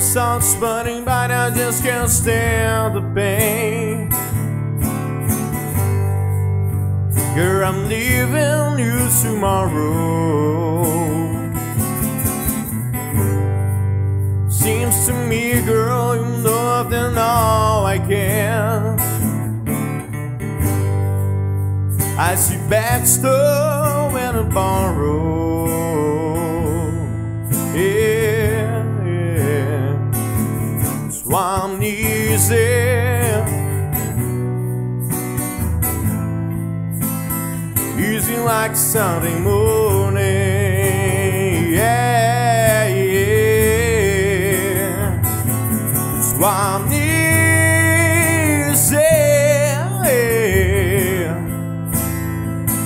Sounds burning, but I just can't stand the pain. Girl, I'm leaving you tomorrow. Seems to me, girl, you know that all I can. I see Baxter in a borrow. I'm easy. Easy like Sunday morning. Yeah, yeah. So I'm easy.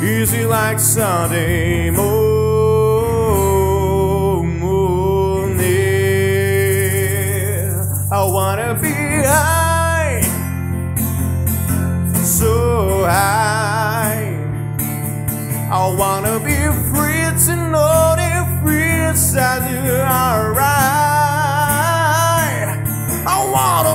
Easy like Sunday morning. Wanna be high, so high. I wanna be free to know that free inside you are right. I wanna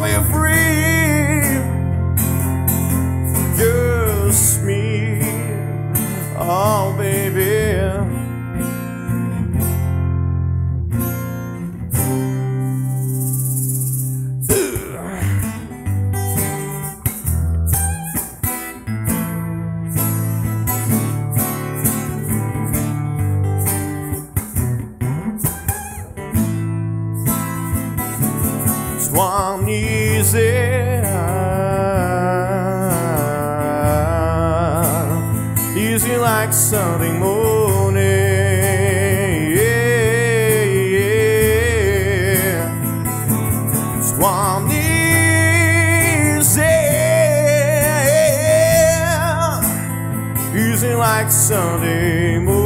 Swan easy. Easy like Sunday morning. Yeah, yeah. Swan easy. Easy like Sunday morning.